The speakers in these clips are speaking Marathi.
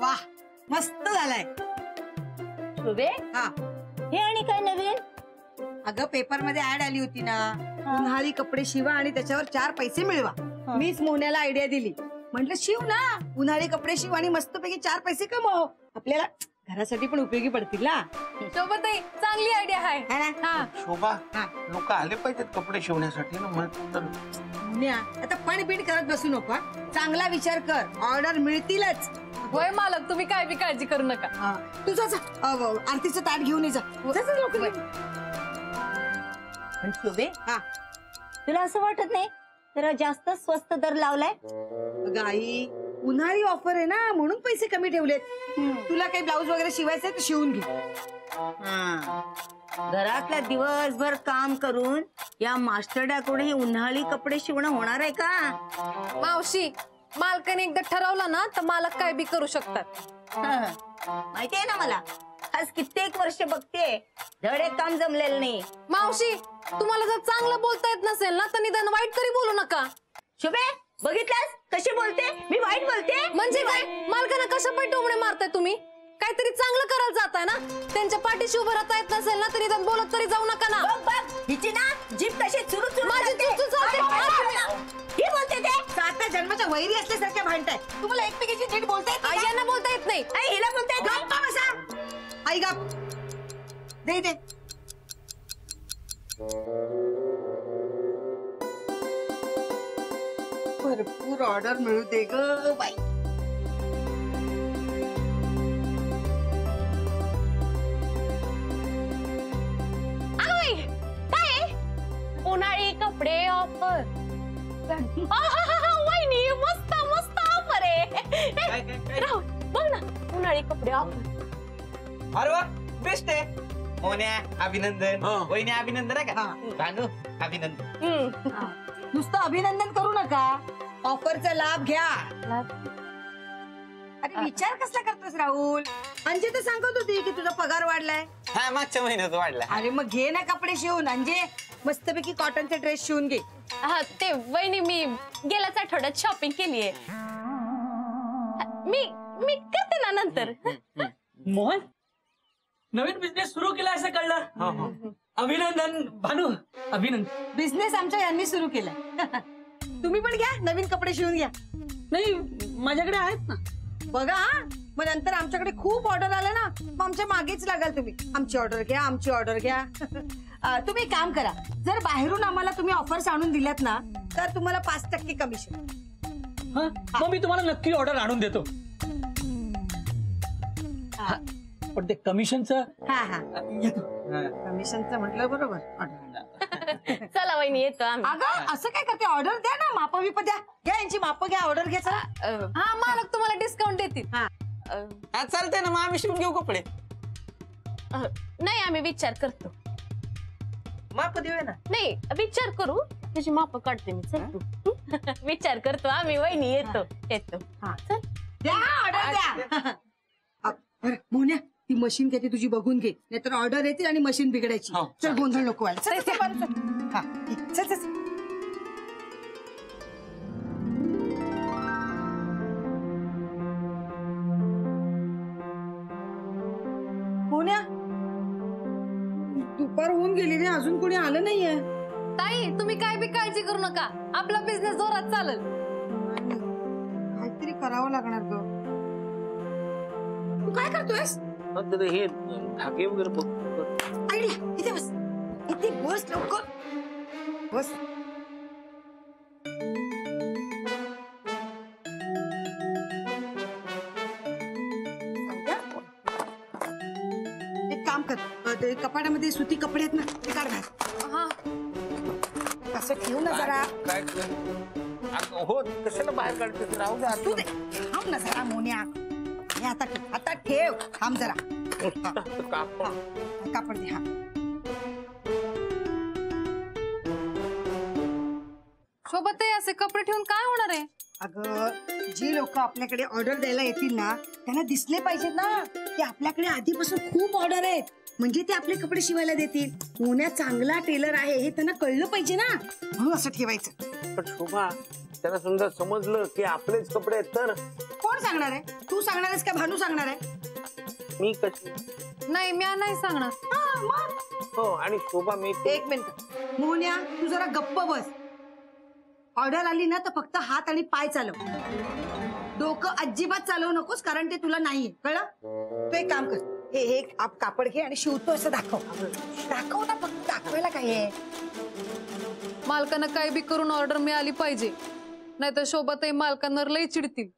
वाह मस्त झालाय. शुभे? हा. हे आणि काय नवीन? अगं पेपरमध्ये ऍड आली होती ना. उन्हाळी कपडे शिवा आणि त्याच्यावर चार पैसे मिळवा. मीच मोन्याला आयडिया दिली. म्हंटल शिव ना उन्हाळी कपडे शिव आणि मस्तपैकी चार पैसे कमव. आपल्याला घरासाठी पण उपयोगी पडतील ना सोबतही चांगली आयडिया आहे है ना? हा शोभा हा. लोक आले पाहिजेत कपडे शिवण्यासाठी ना म्हणून तर आता पण बीड करत बसू नको हा. चांगला विचार कर ऑर्डर मिळतीलच होय मालक तुम्ही काय बी काळजी करू नका हा. तू जा जा. अ, व, आरतीचं ताट घेऊन ये जा जा, जा, लवकर ये. पण शुभे हा. तुला असं वाटत नाही जरा जास्त स्वस्त दर लावलाय अगं आई उन्हाळी ऑफर आहे ना म्हणून पैसे कमी ठेवलेत. तुला काही ब्लाऊज वगैरे शिवायचंय तर शिवून घे. घरातल्या दिवसभर काम करून या मास्टरड्याकडून हे उन्हाळी कपडे शिवणं होणार आहे का? मावशी मालकाने एकदा ठरवलं ना तर मालक काय बी करू शकतात. माहितीये ना मला? आज कित्येक वर्ष बघते धड एक काम जमलेलं नाही. मावशी तुम्हाला जर चांगलं बोलता येत नसेल ना तर निदान वाईट तरी बोलू नका. शुभे बघितलास? कशी बोलते? मी वाईट बोलते? म्हणजे काय? मालकांना कशा पाय टोमणे मारताय तुम्ही? काहीतरी चांगलं करायला जाताय ना? त्यांच्या पाठीशी उभं राहता येत नसेल ना तर बोलत तरी जाऊ नका ना. बघ बघ. हिची ना जीप कशी सुरू सुरू माझी. जीभ चालते. ही बोलते ते. सातव्या जन्माच्या वैरी असल्यासारख्या भांडताय. तुम्हाला एकमेकीची नीट बोलता येत नाही बोलता येत नाही. अरे, हिला बोलते गप्पा बसा. आई गप दे दे. भरपूर ऑर्डर मिळू दे ग बाई. उन्हाळी कपडे ऑफ़र वहिनी मस्त मस्त ऑफ़र आहे. बघ ना उन्हाळी कपडे ऑफ़र अरे वा बेस्ट आहे. मोन्या अभिनंदन. हा. वहिनी अभिनंदन आहे का? हा. भानू अभिनंदन. नुसतं अभिनंदन करू नका. ऑफरचा लाभ घ्या. अरे विचार कसला करतोस राहुल? अंजे तर सांगत होती की तुझा पगार वाढलाय. हा मागच्या महिन्यात वाढला. अरे मग घे ना कपडे शिवून. अंजे मस्तपैकी कॉटनचे ड्रेस शिवून घे. हा ते वहिनी मी गेल्याच आठवड्यात शॉपिंग केली आहे मी मी करते ना नंतर. मोहन नवीन बिझनेस सुरू केला असं कळलं? अभिनंदन भानू अभिनंदन. बिझनेस आमच्या यांनी सुरू केलाय. तुम्ही पण घ्या नवीन कपडे शिवून घ्या. नाही माझ्याकडे आहेत ना. बघा हा. मग नंतर आमच्याकडे खूप ऑर्डर आल्या ना. मग आमच्या मागेच लागाल तुम्ही. आमची ऑर्डर घ्या आमची ऑर्डर घ्या. अं, तुम्ही एक काम करा. जर बाहेरून आम्हाला तुम्ही ऑफर्स आणून दिल्यात ना तर तुम्हाला पाच टक्के कमिशन हं? मग मी तुम्हाला नक्की ऑर्डर आणून देतो. पण ते कमिशनचं हा हा. कमिशनचं म्हटलं बरोबर. ऑर्डर चला वहिनी येतो आम्ही. अगं असं काय करते? ऑर्डर द्या ना माप बिप द्या. घ्या यांची माप घ्या ऑर्डर घ्या चला. अ, हा मालक तुम्हाला डिस्काउंट देतील. हा. अ, हा चालतंय ना मग आम्ही शिवून घेऊ कपडे. अ, नाही आम्ही विचार करतो. माप देऊया ना. नाही विचार करू. त्याची माप काढते मी चल तू. विचार करतो आम्ही वहिनी येतो येतो. हा. चल. द्या ऑर्डर द्या. अ, बरं, मोन्या. ती मशीन काय ती तुझी बघून घे. नाहीतर ऑर्डर येतील आणि मशीन बिघडायची. हो, चल गोंधळ नको व्हायला. चल, चल, चल, चल. हा, घे. चल चल चल. मोन्या दुपार होऊन गेली रे. अजून कोणी आलं नाहीये. ताई तुम्ही काय बी काळजी करू नका. आपला बिझनेस जोरात चालेल. काहीतरी करावं लागणार ग. तू काय करतोयस? तर हे धागे वगैरे बघ. आयडिया! इथे बस. इथे बस लवकर. बस. एक काम कर. अ, ते कपाटामध्ये सुती कपडे आहेत ना ते काढ बाहेर. हा. असं ठेव ना जरा. काय अगं, हो कशाला बाहेर काढते राहू द्या तू दे. थांब ना जरा मोन्या. हे आता ठेव आता ठेव. थांब जरा. हा, कापड. हा. कापड दे हा. सोबत असे कपडे ठेवून काय होणार आहे? अगं जी लोक आपल्याकडे ऑर्डर द्यायला येतील ना त्यांना दिसले पाहिजेत ना की आपल्याकडे आधीपासून खूप ऑर्डर आहेत. म्हणजे ते आपले कपडे शिवायला देतील. मोन्या चांगला टेलर आहे हे त्यांना कळलं पाहिजे ना. म्हणून असं ठेवायचं. पण शोभा त्यांना समजा समजलं की आपलेच कपडे आहेत तर? कोण सांगणार आहे? तू सांगणार आहेस का भानू सांगणार आहे? मी कशी? नाही मी नाही सांगणार. हा, मग. हो आणि शोभा मी एक मिनिट. मोन्या तू जरा गप्प बस. ऑर्डर आली ना तर फक्त हात आणि पाय चालव. डोकं अजिबात चालवू नकोस कारण ते तुला नाहीये. कळलं? तू एक काम कर. हे हे आप- कापड घे आणि शिवतो असं दाखव. दाखव ना फक्त दाखवायला काय आहे? मालकांना काय बी करून ऑर्डर मिळाली पाहिजे. नाहीतर शोभाताई मालकांवर लई चिडतील.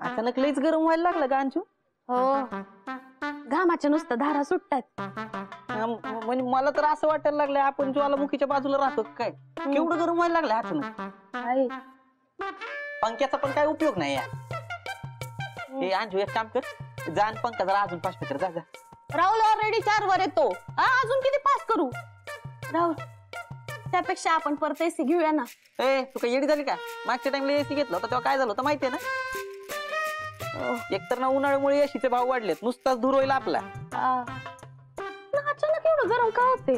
अचानक लईच गरम व्हायला लागलं का अंशू हो. घामाच्या नुसतं धारा सुटतात. हा, म- म्हणजे मला तर असं वाटायला लागलं आपण ज्वालामुखीच्या बाजूला राहतो का काय? केवढं गरम व्हायला लागलं अचानक पंख्याचा पण काय उपयोग नाही यार. हे अंशू एक काम कर. जा आणि पंखा जरा अजून पाच कर जा जा. राहुल ऑलरेडी चार वर येतो. हा, अजून किती पास करू? राहुल त्यापेक्षा आपण परत एसी घेऊया ना. ए तू काय येडी झाली का? मागच्या टाइमला एसी घेतला होता तेव्हा काय झालं होतं माहितीये ना? एकतर ना उन्हाळ्यामुळे एसीचे भाव वाढलेत नुसताच धूर होईल आपला. एवढं गरम का होते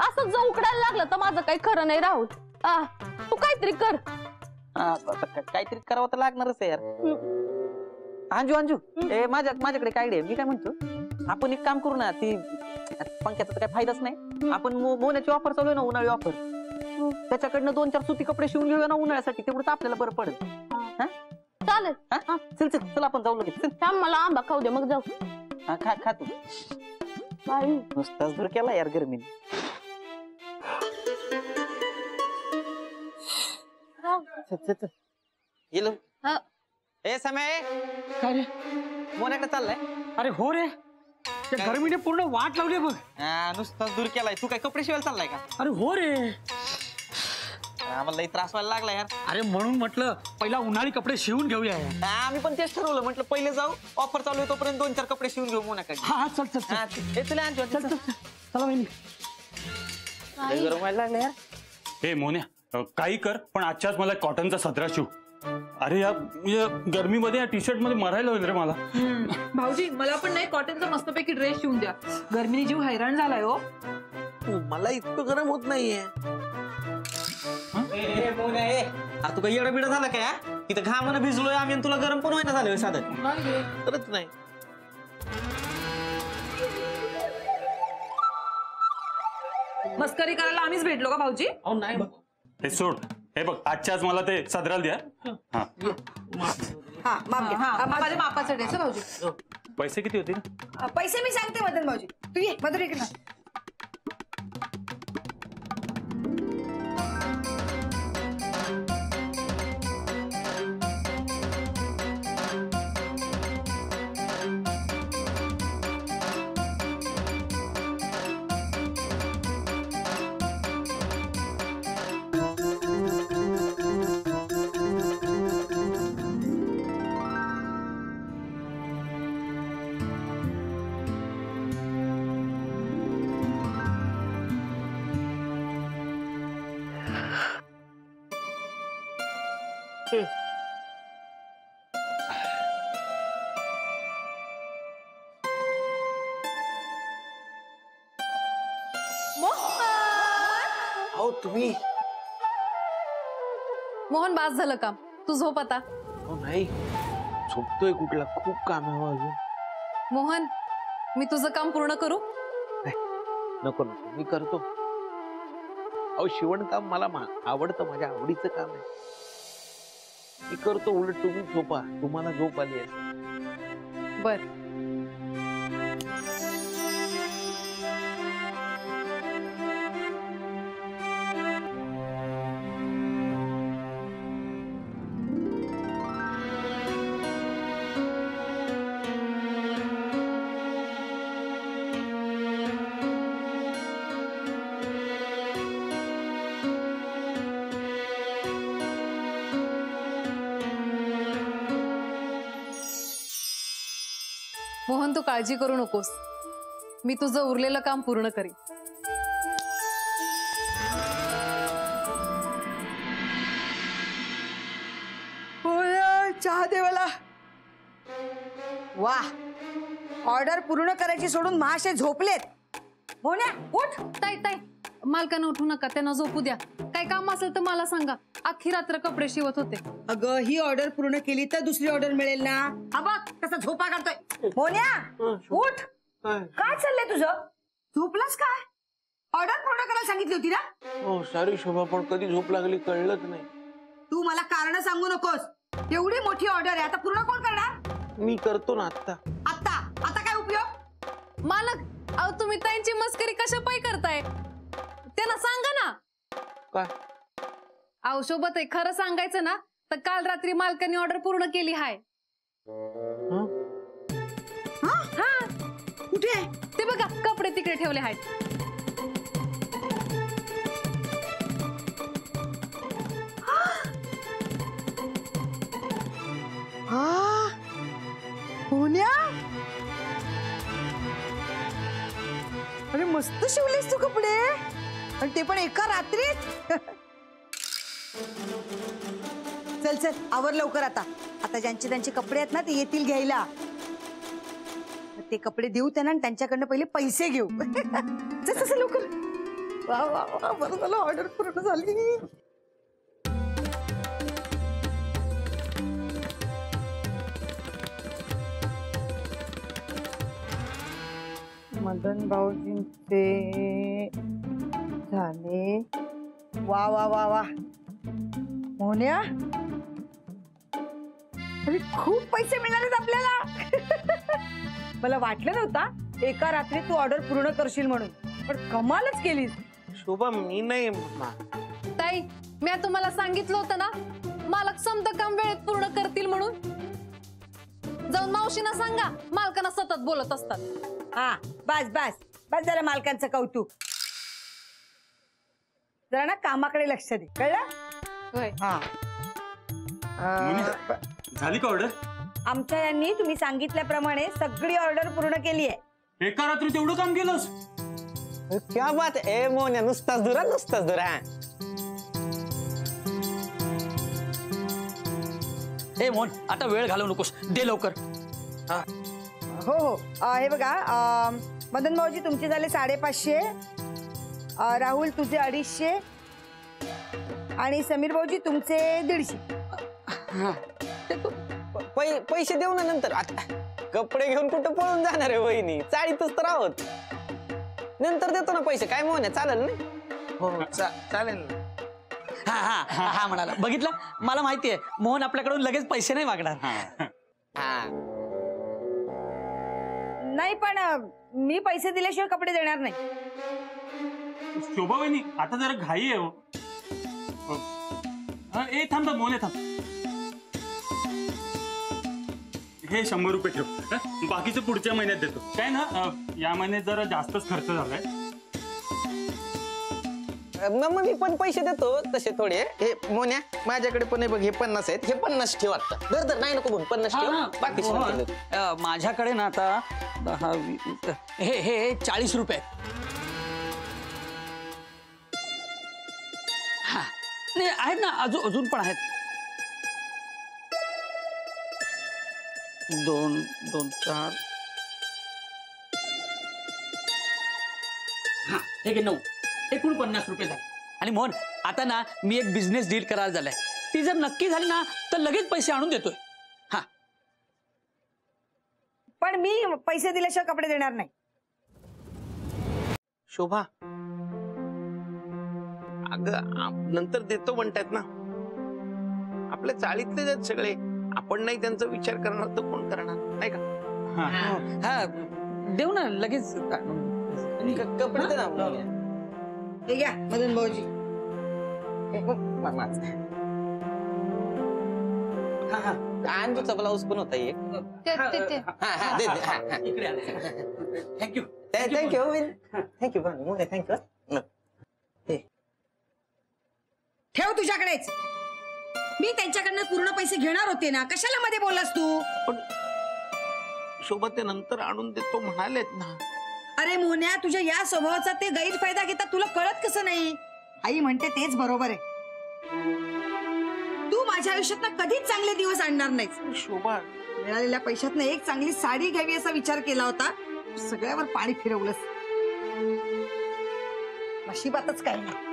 असं जर उकडायला लागलं तर माझं काही खरं नाही राहुल आ, तू काहीतरी कर. हा, आता का- काहीतरी करावं तर लागणारच आहे यार. अंजू अंजू ए माझ्या माझ्याकडे काय आहे? मी काय म्हणतो आपण एक काम करू ना ती पंख्याचा तर काही फायदाच नाही. आपण मो- मोन्याची ऑफर चालू आहे ना उन्हाळी ऑफर त्याच्याकडनं दोन चार सुती कपडे शिवून घेऊया ना उन्हाळ्यासाठी. तेवढंच आपल्याला बरं पडेल. हा? चालेल. हा? चल चल चल आपण जाऊ लगेच. चल. थांब मला आंबा खाऊ दे मग जाऊ. हा, खा खा तू. बाई. नुसताच धूर केला यार गरमीने. चल, चल, चल. गेलो हा. ए समय. काय रे? मोन्याकडे चाललाय. अरे हो रे. त्या गरमीने पूर्ण वाट लावली बघ. हा, नुसताच दूर केलाय. तू काय कपडे शिवायला चाललाय का? अरे हो रे. आम्हाला लई त्रास व्हायला लागला यार. अरे म्हणून म्हटलं पहिला उन्हाळी कपडे शिवून घेऊया यार. हा, आम्ही पण तेच ठरवलं म्हटलं पहिले जाऊ ऑफर चालू आहे तोपर्यंत दोन चार कपडे शिवून घेऊ मोनाकडे हा हा चल चल चल. हा, ए, तुला आणतो चल चल. चल. चला. वहिनी. लई गरम व्हायला लागलं यार. हे मोन्या अ, काही कर पण आजच्याच मला कॉटनचा सदरा शिव. अरे या या गरमीमध्ये या टी शर्टमध्ये मरायला होईल रे मला. भाऊजी मला पण नाही कॉटनचा मस्तपैकी ड्रेस शिवून द्या. गर्मीने जीव हैराण झालाय हो. मला इतकं गरम होत नाहीये. अरे तू काही येडा बिडा झाला काय हा? इथं घामानं भिजलोय आम्ही आणि तुला गरम पण व्हायला झालं साधं. खरंच नाही. मस्करी करायला आम्हीच भेटलो का भाऊजी? अहो नाही हे सोड. हे बघ आजच्याच मला ते सदराला द्या. हा. हा. माप घ्या. हा, माप माझ्या मापाचा ड्रेस भाऊजी. पैसे किती होतील? पैसे मी सांगते मदन भाऊजी. तू ये मधुर इकडे. अहो तुम्ही. मोहन बास झालं काम. तू झोप आता. अहो नाही. झोपतोय कुठला. खूप काम आहे हो अजून. मोहन मी तुझं काम पूर्ण करू? नको नको. मी करतो. अहो शिवणकाम मला मा- आवडतं. माझ्या आवडीचं काम आहे. मी करतो. उलट तुम्ही झोपा. तुम्हाला झोप आली आहे. बर. पण तू काळजी करू नकोस. मी तुझं उरलेलं काम पूर्ण करीन. चहा दे मला वा ऑर्डर पूर्ण करायची सोडून महाशय झोपलेत. हो ना उठ. ताई ताई मालकानं उठू नका त्यांना झोपू द्या. काय काम असेल तर मला सांगा. अख्खी रात्र कपडे शिवत होते. अगं ही ऑर्डर पूर्ण केली तर दुसरी ऑर्डर मिळेल ना. हा बघ कसा झोपा काढतोय. मोन्या उठ. काय? चाललंय तुझं? झोपलास काय? ऑर्डर पूर्ण करायला सांगितली होती ना? हो सारी शोभा पण कधी झोप लागली कळलंच नाही. तू मला कारण सांगू नकोस. एवढी मोठी ऑर्डर आहे. आता पूर्ण कोण करणार? मी करतो ना आता आता आता काय उपयोग? मालक अहो तुम्ही ताईंची मस्करी कशा पायी करताय? त्यांना सांगा ना. काय सोबत आहे. खरं सांगायचं ना तर काल रात्री मालकाने ऑर्डर पूर्ण केली हाय. हा? कुठे आहे? ते बघा कपडे तिकडे ठेवले आहेत. हा? पुण्या अरे मस्त शिवलेस तू कपडे. चल चल आवर लवकर आता. आता ज्यांचे त्यांचे कपडे आहेत ना ते येतील घ्यायला. ते कपडे देऊ त्यांना त्यांच्याकडनं पहिले पैसे घेऊ. चल चल, लवकर. ऑर्डर पूर्ण झाली. मदन भाऊजींचे झाले वा वा वा वा मोन्या अरे खूप पैसे मिळालेत आपल्याला. मला वाटलं नव्हता एका रात्री तू ऑर्डर पूर्ण करशील म्हणून. पण कमालच केलीस. शोभा मी नाही ताई मी तुम्हाला सांगितलं होतं ना? मालक समद काम वेळेत पूर्ण करतील म्हणून. जाऊन मावशीना सांगा मालकांना सतत बोलत असतात. हा बस बस. बस जरा मालकांचं कौतुक. जरा ना कामाकडे लक्ष दे. कळलं? होय. हा. मोनी, अं, झाली का ऑर्डर आमच्या यांनी तुम्ही सांगितल्याप्रमाणे सगळी ऑर्डर पूर्ण केली आहे. एका रात्री तेवढं काम केलंस? क्या बात ए मोन्या नुसताच दुरा नुसताच दुरा ए मोहन आता वेळ घालवू नकोस. दे लवकर. हो हो. अं, हे बघा अं, मदन भाऊजी तुमचे झाले साडेपाचशे. राहुल तुझे अडीचशे आणि समीर भाऊजी तुमचे दीडशे. पै- पैसे देऊ ना नंतर. आता कपडे घेऊन कुठं पळून जाणार आहे वहिनी? चाळीतच तर आहोत. नंतर देतो ना पैसे. काय मोहन चालेल ना? हो चा- चालेल ना. हा हा हा हा म्हणाला. बघितलं? मला माहितीये मोहन आपल्याकडून लगेच पैसे नाही मागणार. हा. नाही पण अं, मी पैसे दिल्याशिवाय कपडे देणार नाही. शोभा वहिनी आता जरा घाई आहे हो. हो. ए थांब थांब मोने थांब हे शंभर रुपये ठेव हं? बाकीचं पुढच्या महिन्यात देतो काय ना अं, या महिन्यात जरा जास्तच खर्च झालाय मग मग मी पण पैसे देतो तसे थोडे हे मोन्या माझ्याकडे पण हे बघ हे पन्नास आहेत हे पन्नास ठेव आता दर दर नाही नको म्हणून पन्नास ठेव हा. बाकीचे मोहन, नंतर देतो. अं, माझ्याकडे ना आता दहा हे हे हे चाळीस रुपये आहेत. नाही आहेत ना अजून अजून पण आहेत. दोन दोन चार. हा हे घे नऊ. एकूण पन्नास रुपये झाले. आणि मोहन आता ना मी एक बिझनेस डील करायला झालाय. ती जर नक्की झाली ना तर लगेच पैसे आणून देतोय. हा. पण मी पैसे दिल्याशिवाय कपडे देणार नाही. शोभा. अगं आप- नंतर देतो म्हणतात ना. आपल्या चाळीतले आहेत सगळे. आपण नाही त्यांचा विचार करणार तर कोण करणार? नाही का? हा. हा. देऊ ना लगेच. कपडे घ्या मदन भाऊजी. हे. हा हा. आणि तुझा ब्लाऊज पण होता एक. Thank you thank you thank you Monya thank you ठेव तुझ्याकडेच. मी त्यांच्याकडनं पूर्ण पैसे घेणार होते ना कशाला मध्ये बोललास तू? शोभा ते नंतर आणून देतो म्हणालेत ना. अरे मोन्या तुझ्या या स्वभावाचा ते गैरफायदा घेतात तुला कळत कसं नाही? आई म्हणते तेच बरोबर आहे. तू माझ्या आयुष्यात कधीच चांगले दिवस आणणार नाहीस. शोभा. मिळालेल्या पैशात एक चांगली साडी घ्यावी असा विचार केला होता. सगळ्यावर पाणी फिरवलंस. नशिबातच काही नाही.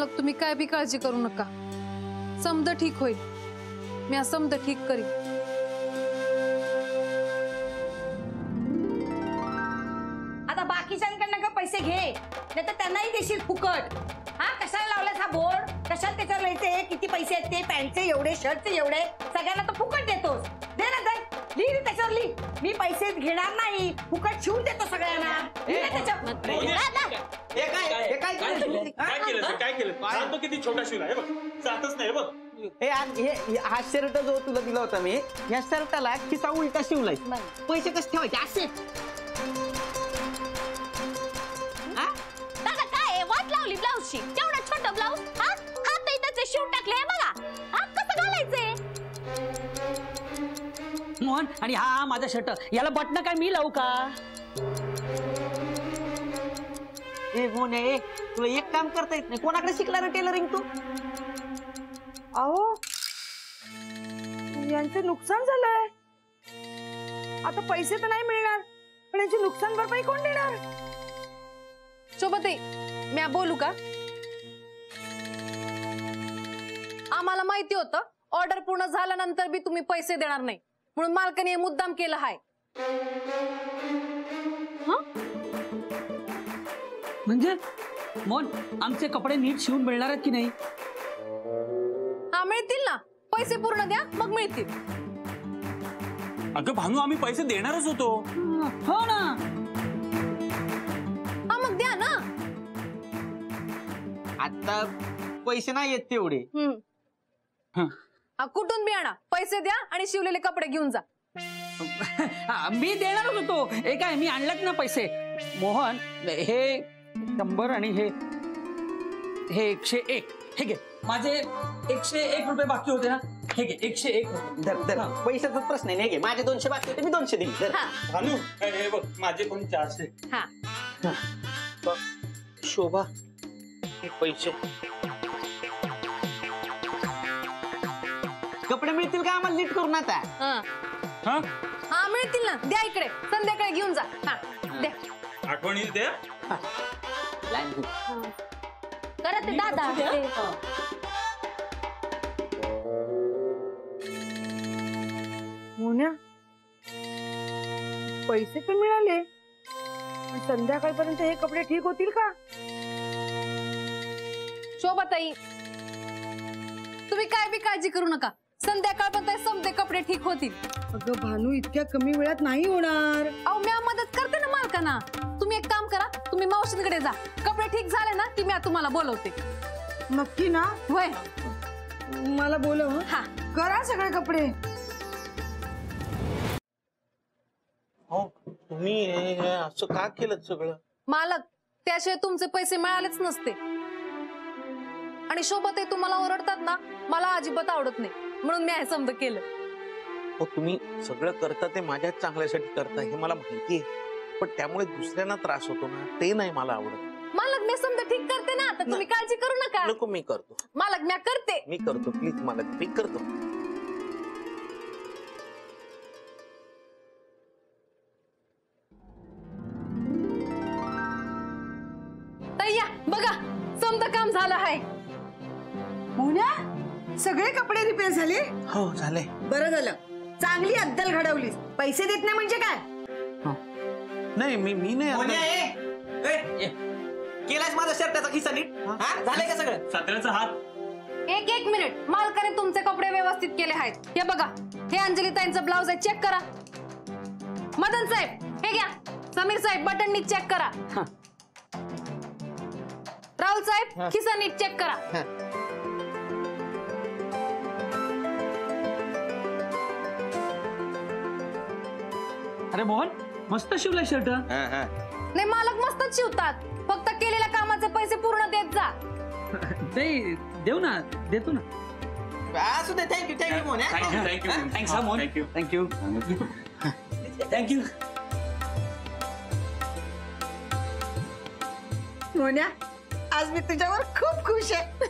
मालक तुम्ही काय बी काळजी करू नका. समद ठीक होईल. मी समद ठीक करीन. आता बाकीच्यांकडनं का पैसे घे. नाही तर त्यांनाही देशील फुकट. हा कशाला लावलास हा बोर्ड कशाला त्याच्यावर लिहायचे किती पैसे आहेत ते? पॅन्टचे एवढे शर्टचे एवढे? सगळ्यांना तो फुकट देतोस. दे ना दे लिही त्याच्यावर लिही. मी पैसे घेणार नाही. फुकट शिवून देतो सगळ्यांना. लिही ना त्याच्यावर. सांगतो किती छोटा शिवला हे बघ. जातच नाही हे बघ. हे आज- हे हे- हा शर्ट जो तुला दिला होता मी या शर्टाला खिसा उलटा शिवलाय. पैसे कसे ठेवायचे? असे. दादा काय आहे? वाट लावली ब्लाऊजची तेवढा छोटा ब्लाऊज हा? हात त्याचे शिव टाकले हे बघा. हा कसं घालायचंय? मोहन आणि हा हा माझा शर्ट याला बटन काय मी लावू का? ए मोने ए तुला एक काम करता येत नाही. कोणाकडे शिकला रे टेलरिंग तू? अहो यांचं नुकसान झालंय. आता पैसे तर नाही मिळणार पण यांची नुकसान भरपाई कोण देणार? शोभते मी बोलू का? आम्हाला माहिती होतं ऑर्डर पूर्ण झाल्यानंतर बी तुम्ही पैसे देणार नाही. म्हणून मालकाने हे मुद्दाम केलं हाय. म्हणजे? मोहन आमचे कपडे नीट शिवून मिळणार आहेत की नाही? हा मिळतील ना. पैसे पूर्ण द्या मग मिळतील. अगं भानू आम्ही पैसे देणारच होतो. हो ना. हा मग द्या ना. आता पैसे नाही येत तेवढे. हम्म. हं. हा, कुठून बी आणा. पैसे द्या आणि शिवलेले कपडे घेऊन जा. हा, मी देणारच होतो. हे काय मी आणलेत ना पैसे? मोहन हे शंभर आणि हे हे एकशे एक. हे घे. माझे एकशे एक रुपये बाकी होते ना. हे घे एकशे एक रुपये. धर धर. पैशाचा प्रश्न आहे नाही घे. माझे दोनशे बाकी होते मी दोनशे दिले. धर. हा. भानू हे हे बघ माझे पण चारशे. हा. शोभा. हे पैसे. कपडे मिळतील का आम्हाला नीट करून आता? हा. हा? हा मिळतील ना. द्या इकडे. संध्याकाळी घेऊन जा. हा द्या. आठवणी करत आहे दादा. ते. मोन्या पैसे तर मिळाले. पण संध्याकाळपर्यंत हे कपडे ठीक होतील का? शोभाताई तुम्ही काय बी काळजी करू नका. संध्याकाळपर्यंत समजे कपडे ठीक होतील. अगं भानू इतक्या कमी वेळात नाही होणार. अहो मी मदत करते ना मालकांना. तुम्ही एक काम करा तुम्ही मावशींकडे जा. कपडे ठीक झाले ना की मी तुम्हाला बोलवते. नक्की ना? होय. मला बोलव हं. हा. करा सगळे कपडे. हो तुम्ही हे- हे असं का केलं सगळं? मालक त्याशिवाय तुमचे पैसे मिळालेच नसते. आणि शोभा ते तुम्हाला ओरडतात ना मला अजिबात आवडत नाही. म्हणून मी हे समज केलं. हो तुम्ही सगळं करता ते माझ्याच चांगल्यासाठी करता हे मला माहिती आहे. पण त्यामुळे दुसऱ्यांना त्रास होतो ना ते नाही मला आवडत. मालक मी समजा ठीक करते ना तर तुम्ही काळजी करू नका. नको मी करतो. मालक मी करते. मी करतो प्लीज मला मी करतो. या बघा समजा काम झालं आहे. मोन्या सगळे कपडे रिपेअर झाले? हो झाले. बरं झालं. चांगली अद्दल घडवलीस. पैसे देत नाही म्हणजे काय? नाही मी मी नाही केलायस माझा शर्टाचा खिसा नीट? हा? झालंय का सगळं? सात्र्याचा हात. एक एक मिनिट. मालकाने तुमचे कपडे व्यवस्थित केले आहेत. हे बघा. हे अंजली ताईंचं ब्लाऊज आहे. चेक करा. मदन साहेब हे घ्या. समीर साहेब बटन नीट चेक करा. राहुल साहेब खिसा नीट चेक करा. अरे मोहन मस्त शिवलाय शर्ट नाही मालक मस्तच शिवतात. फक्त केलेल्या कामाचे पैसे पूर्ण देत जा. ते देऊ ना देतो ना. असू दे thank you thank you Mohan thank you thank you thanks हा? Mohan. Thank you thank you thank you Monya आज मी तुझ्यावर खूप खुश आहे.